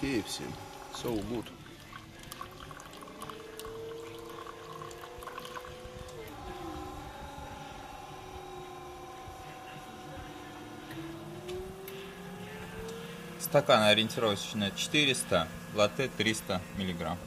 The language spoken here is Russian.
KFC. So good. Стакан ориентировочно 400, латте 300 миллиграмм.